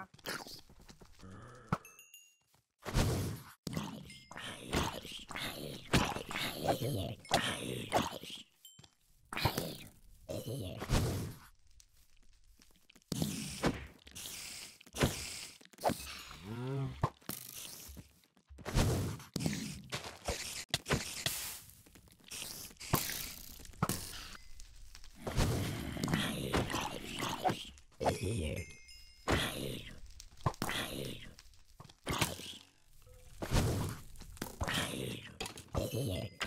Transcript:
huh? Here.